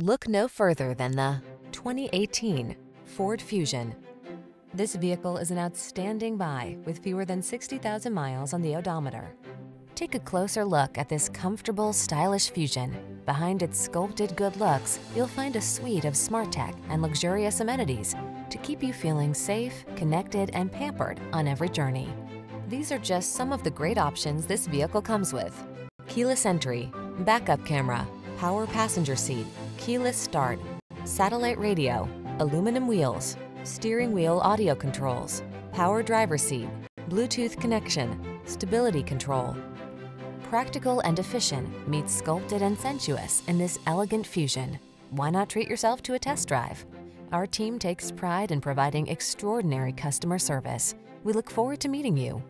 Look no further than the 2018 Ford Fusion. This vehicle is an outstanding buy with fewer than 60,000 miles on the odometer. Take a closer look at this comfortable, stylish Fusion. Behind its sculpted good looks, you'll find a suite of smart tech and luxurious amenities to keep you feeling safe, connected, and pampered on every journey. These are just some of the great options this vehicle comes with. Keyless entry, backup camera, power passenger seat, keyless start, satellite radio, aluminum wheels, steering wheel audio controls, power driver seat, Bluetooth connection, stability control. Practical and efficient meets sculpted and sensuous in this elegant fusion. Why not treat yourself to a test drive? Our team takes pride in providing extraordinary customer service. We look forward to meeting you.